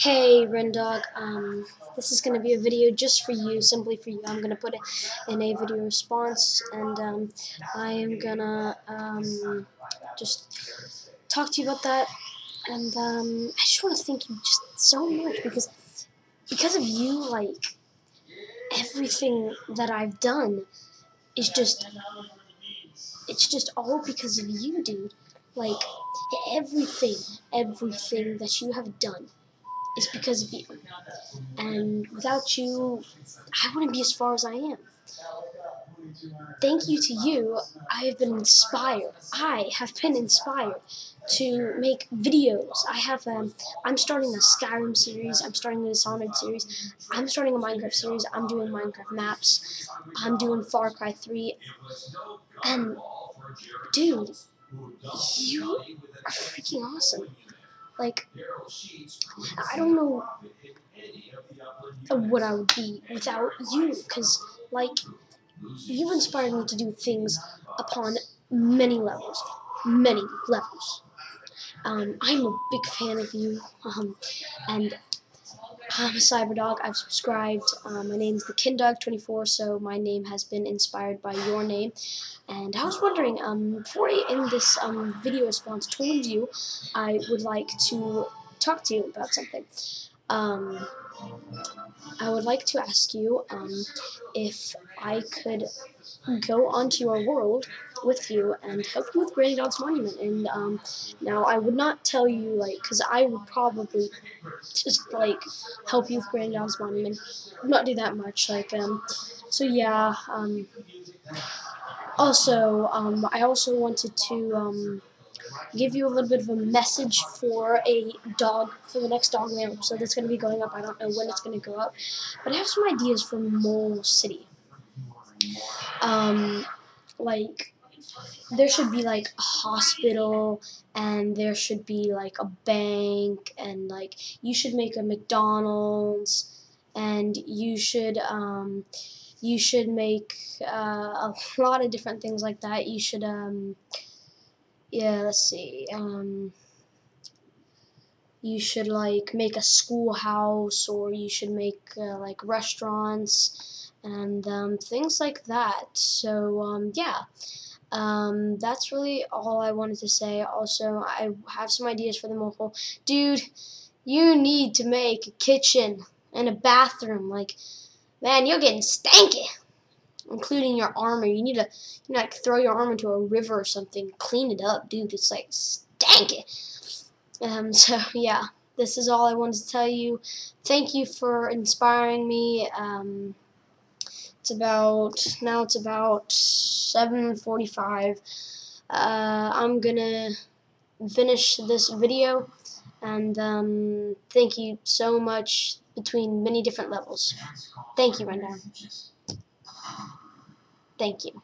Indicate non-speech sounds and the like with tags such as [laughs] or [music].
Hey Rendog, um, this is going to be a video just for you, simply for you. I'm going to put it in a video response, and um, I am going to um, just talk to you about that. And um, I just want to thank you just so much because because of you, like everything that I've done is just it's just all because of you, dude. Like everything, everything that you have done is because of you. And without you, I wouldn't be as far as I am. Thank you to you, I have been inspired. I have been inspired to make videos. I have, um, I'm starting a Skyrim series. I'm starting a Dishonored series. I'm starting a Minecraft series. I'm doing Minecraft maps. I'm doing Far Cry 3. And, dude, you are freaking awesome. Like, I don't know what I would be without you, because, like, you inspired me to do things upon many levels. Many levels. Um, I'm a big fan of you, um, and I'm a Cyberdog. I've subscribed. Um, my name's the Kindog24, so my name has been inspired by your name. And I was wondering, um, before I end this um, video response towards you, I would like to talk to you about something. Um, I would like to ask you um, if I could go onto your world with you and help you with Granny Dog's Monument. And um, now I would not tell you, like, because I would probably just, like, help you with Granny Dog's Monument. Not do that much, like, um, so yeah, um, also, um, I also wanted to, um, give you a little bit of a message for a dog, for the next dog mail episode that's going to be going up. I don't know when it's going to go up, but I have some ideas for Mole City. Um, like, there should be like a hospital and there should be like a bank and like you should make a McDonald's and you should um you should make uh, a lot of different things like that. You should um yeah, let's see. Um, you should like make a schoolhouse, or you should make uh, like restaurants and um, things like that. So um, yeah, um, that's really all I wanted to say. Also, I have some ideas for the mobile dude. You need to make a kitchen and a bathroom. Like, man, you're getting stanky including your armor. You need to you know, like throw your armor into a river or something, clean it up, dude. It's like stanky. Um, [laughs] so yeah, this is all I wanted to tell you. Thank you for inspiring me. Um, it's about now. It's about 7:45. Uh, I'm gonna finish this video, and um, thank you so much between many different levels. Thank you, Rendar. Thank you.